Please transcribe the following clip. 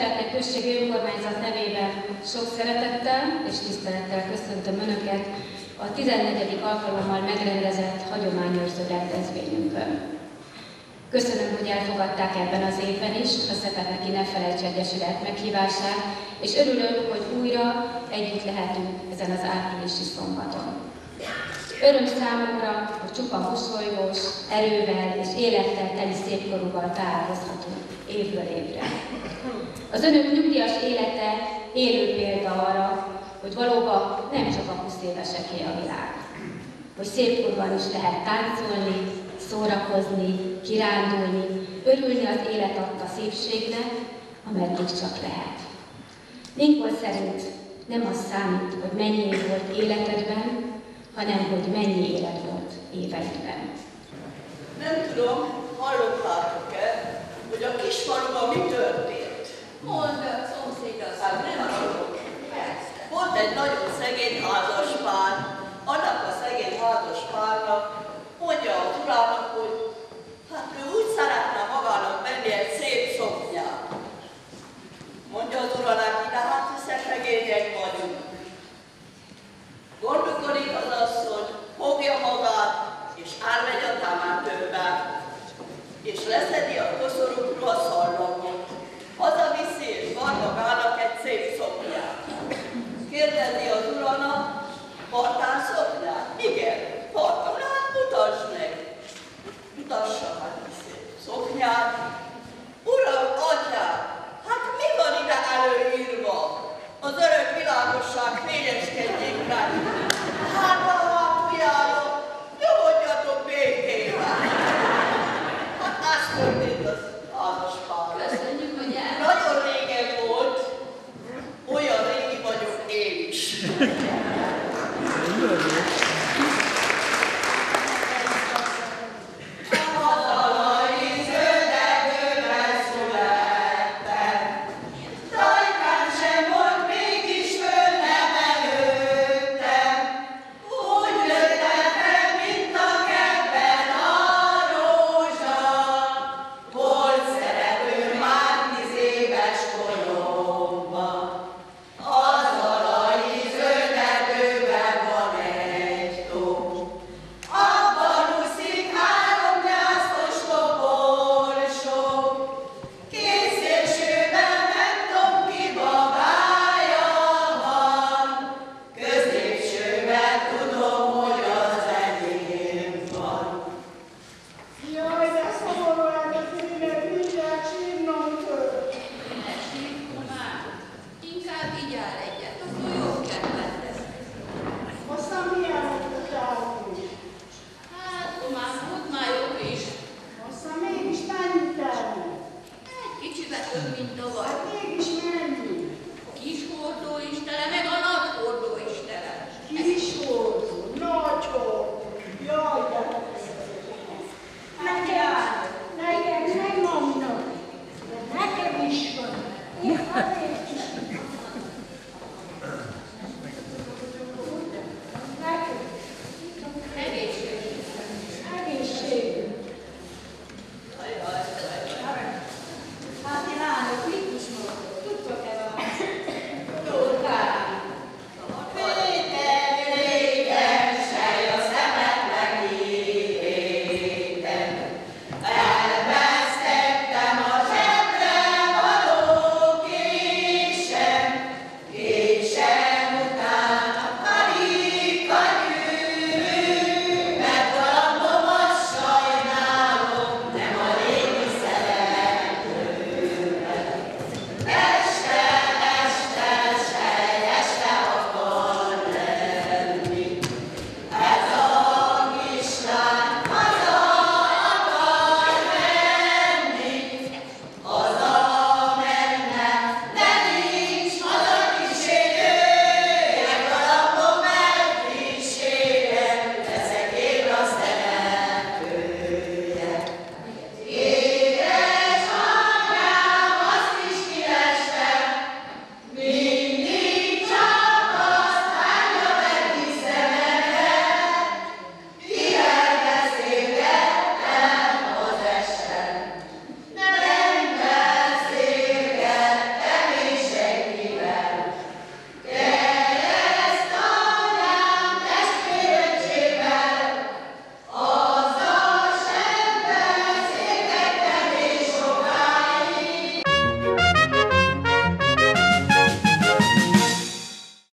Szelepetnek községi önkormányzat nevében sok szeretettel és tisztelettel köszöntöm Önöket a 14. alkalommal megrendezett hagyományőrző rendezvényünkön. Köszönöm, hogy elfogadták ebben az évben is a Szepetneki Ne Felejts Egyesület meghívását, és örülök, hogy újra együtt lehetünk ezen az áprilisi szombaton. Öröm számomra, hogy csupa mosolygós, erővel és élettel teli szépkorúval találkozhatunk évről évre. Az önök nyugdíjas élete élő példa arra, hogy valóban nem csak a 20 éveseké a világ. Hogy szépkorban is lehet táncolni, szórakozni, kirándulni, örülni az élet adta szépségnek, ameddig csak lehet. Lincoln szerint nem az számít, hogy mennyi év volt életedben, hanem hogy mennyi élet volt éveidben. Nem tudom, hallottátok-e, hogy a kisfaluban mi történt? Mondd a szomszéd Hát nem hallok. Volt egy nagyon szegény házaspár, annak a szegény házaspárnak mondja a urának, hogy hát ő úgy szeretne magának venni egy szép szoknyát. Mondja az ura neki, de hát hiszen szegények vagyunk. Gondolkodik az asszony, fogja magát, és elmegy a temetőbe, és leszedi ferramentas,